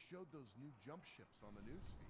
showed those new jump ships on the newsfeed.